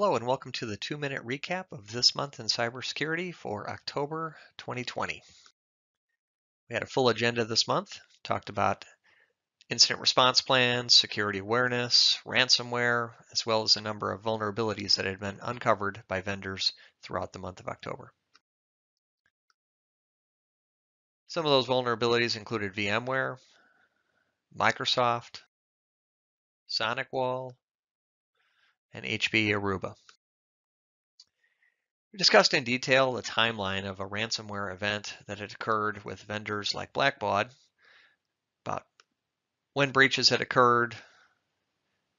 Hello and welcome to the two-minute recap of this month in cybersecurity for October 2020. We had a full agenda this month, talked about incident response plans, security awareness, ransomware, as well as a number of vulnerabilities that had been uncovered by vendors throughout the month of October. Some of those vulnerabilities included VMware, Microsoft, SonicWall, and HPE Aruba. We discussed in detail the timeline of a ransomware event that had occurred with vendors like Blackbaud, about when breaches had occurred,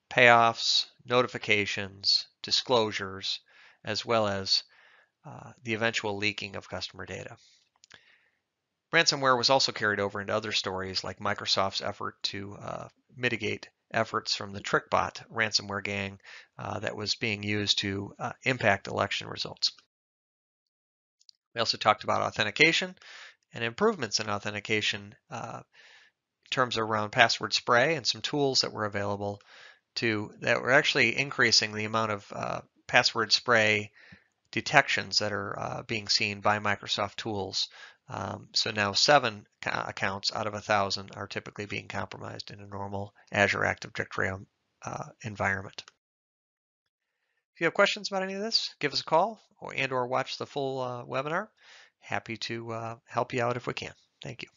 payoffs, notifications, disclosures, as well as uh, the eventual leaking of customer data. Ransomware was also carried over into other stories like Microsoft's effort to uh, mitigate efforts from the TrickBot ransomware gang uh, that was being used to uh, impact election results. We also talked about authentication and improvements in authentication uh, in terms around password spray and some tools that were available to that were actually increasing the amount of uh, password spray detections that are uh, being seen by Microsoft tools um, so now seven accounts out of a thousand are typically being compromised in a normal Azure Active Directory um, uh, environment. If you have questions about any of this, give us a call or and or watch the full uh, webinar. Happy to uh, help you out if we can. Thank you.